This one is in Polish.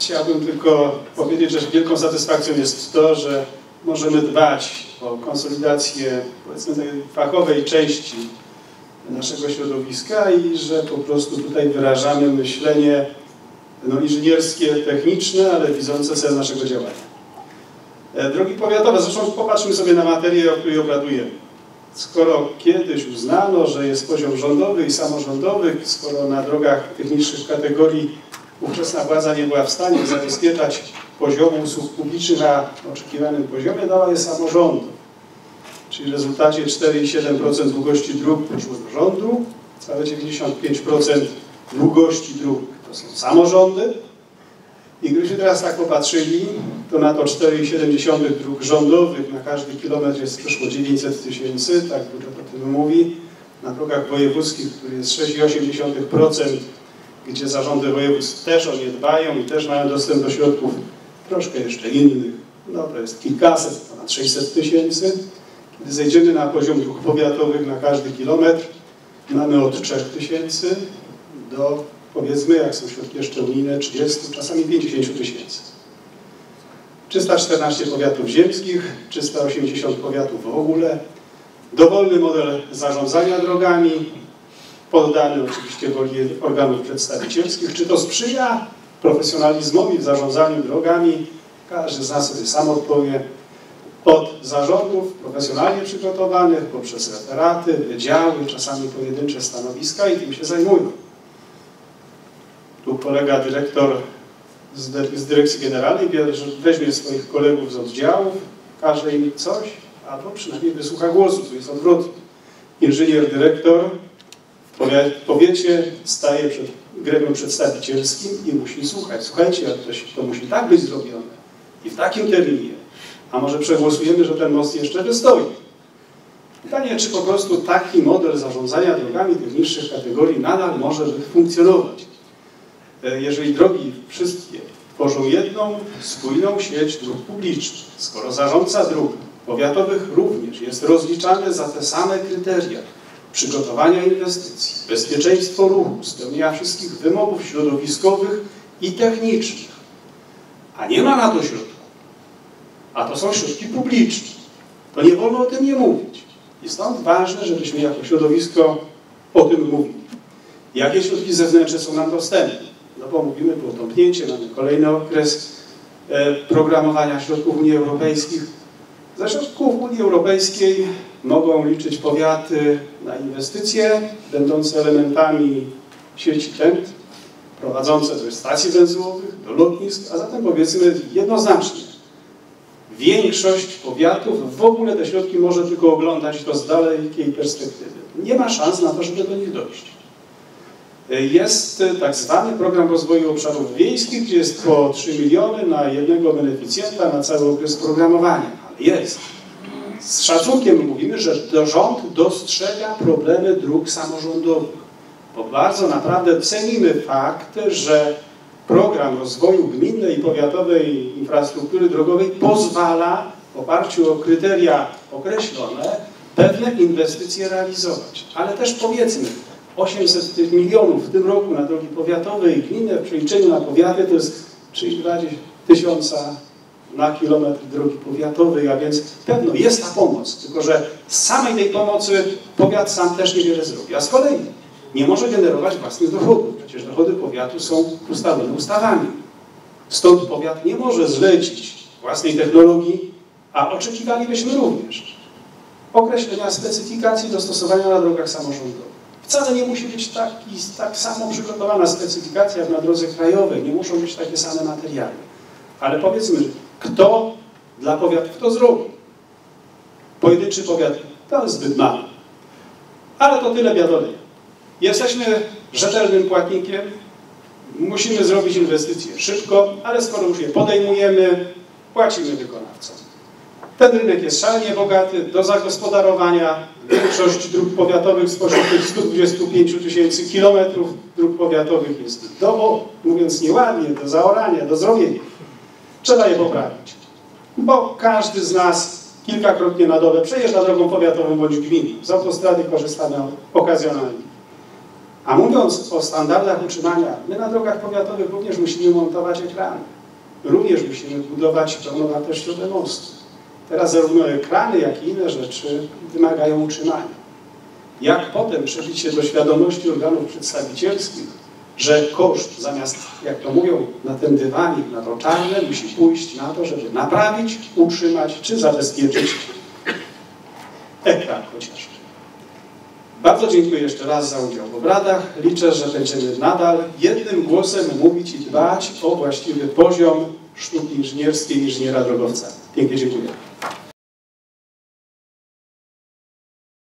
Chciałbym tylko powiedzieć, że wielką satysfakcją jest to, że możemy dbać o konsolidację powiedzmy tej fachowej części naszego środowiska i że po prostu tutaj wyrażamy myślenie no, inżynierskie, techniczne, ale widzące cel naszego działania. E, drogi powiatowe, zresztą popatrzmy sobie na materię, o której obradujemy. Skoro kiedyś uznano, że jest poziom rządowy i samorządowy, skoro na drogach tych niższych kategorii ówczesna władza nie była w stanie zabezpieczać poziomu usług publicznych na oczekiwanym poziomie, dała je samorządu. Czyli w rezultacie 4,7% długości dróg poszło do rządu, całe 95% długości dróg to są samorządy. I gdybyśmy teraz tak popatrzyli, to na to 4,7 dróg rządowych na każdy kilometr jest przeszło 900 tysięcy, tak budżet o tym mówi. Na drogach wojewódzkich, który jest 6,8%, gdzie zarządy województw też o nie dbają i też mają dostęp do środków troszkę jeszcze innych. No to jest kilkaset, ponad 600 tysięcy. Kiedy zejdziemy na poziom dróg powiatowych na każdy kilometr, mamy od 3 tysięcy do powiedzmy, jak są środki jeszcze unijne, 30, czasami 50 tysięcy. 314 powiatów ziemskich, 380 powiatów w ogóle, dowolny model zarządzania drogami, poddany oczywiście woli organów przedstawicielskich. Czy to sprzyja profesjonalizmowi w zarządzaniu drogami? Każdy z nas sobie sam odpowie. Od zarządów profesjonalnie przygotowanych, poprzez referaty, wydziały, czasami pojedyncze stanowiska i tym się zajmują. Tu kolega dyrektor z, dyrekcji generalnej weźmie swoich kolegów z oddziałów, każe im coś, albo przynajmniej wysłucha głosu, to jest odwrotnie. Inżynier, dyrektor powiecie staje przed gremium przedstawicielskim i musi słuchać. Słuchajcie, to, to musi tak być zrobione i w takim terminie. A może przegłosujemy, że ten most jeszcze wystoi. Pytanie, czy po prostu taki model zarządzania drogami tych niższych kategorii nadal może funkcjonować. E, jeżeli drogi wszystkie tworzą jedną, spójną sieć dróg publicznych, skoro zarządca dróg powiatowych również jest rozliczany za te same kryteria przygotowania inwestycji, bezpieczeństwo ruchu, spełnienia wszystkich wymogów środowiskowych i technicznych, a nie ma na to środków, a to są środki publiczne, to nie wolno o tym nie mówić. I stąd ważne, żebyśmy jako środowisko o tym mówili. Jakie środki zewnętrzne są nam dostępne? No bo mówimy, było tąpnięcie, mamy kolejny okres e, programowania środków Unii Europejskich. Za środków Unii Europejskiej mogą liczyć powiaty na inwestycje będące elementami sieci TENT, prowadzące do stacji węzłowych, do lotnisk, a zatem powiedzmy jednoznacznie, większość powiatów w ogóle te środki może tylko oglądać to z dalekiej perspektywy. Nie ma szans na to, żeby do nich dojść jest tak zwany program rozwoju obszarów wiejskich, gdzie jest po 3 miliony na jednego beneficjenta na cały okres programowania. Jest. Z szacunkiem mówimy, że rząd dostrzega problemy dróg samorządowych. Bo bardzo naprawdę cenimy fakt, że program rozwoju gminnej i powiatowej infrastruktury drogowej pozwala w oparciu o kryteria określone pewne inwestycje realizować. Ale też powiedzmy, 800 milionów w tym roku na drogi powiatowe i gminne w przeliczeniu na powiaty to jest 3,2 tysiąca na kilometr drogi powiatowej, a więc pewno jest ta pomoc, tylko że z samej tej pomocy powiat sam też niewiele zrobi, a z kolei nie może generować własnych dochodów. Przecież dochody powiatu są ustalone ustawami. Stąd powiat nie może zlecić własnej technologii, a oczekiwalibyśmy również określenia specyfikacji dostosowania na drogach samorządowych. Wcale nie musi być taki, tak samo przygotowana specyfikacja jak na drodze krajowej, nie muszą być takie same materiały. Ale powiedzmy, kto dla powiatów to zrobi? Pojedynczy powiat to zbyt mało. Ale to tyle wiadomo. Jesteśmy rzetelnym płatnikiem, musimy zrobić inwestycje szybko, ale skoro już je podejmujemy, płacimy wykonawcom. Ten rynek jest szalenie bogaty do zagospodarowania. Większość dróg powiatowych spośród tych 125 tysięcy kilometrów dróg powiatowych jest do, mówiąc nieładnie, do zaorania, do zrobienia. Trzeba je poprawić. Bo każdy z nas kilkakrotnie na dobę przejeżdża drogą powiatową bądź gminną. Z autostrady korzystamy okazjonalnie. A mówiąc o standardach utrzymania, my na drogach powiatowych również musimy montować ekrany. Również musimy budować pełnowartościowe mosty. Teraz zarówno ekrany, jak i inne rzeczy wymagają utrzymania. Jak potem przebić się do świadomości organów przedstawicielskich, że koszt zamiast, jak to mówią, na ten dywanik, na to czarne, musi pójść na to, żeby naprawić, utrzymać czy zabezpieczyć ekran chociażby. Bardzo dziękuję jeszcze raz za udział w obradach. Liczę, że będziemy nadal jednym głosem mówić i dbać o właściwy poziom sztuki inżynierskiej inżyniera drogowca. Pięknie dziękuję.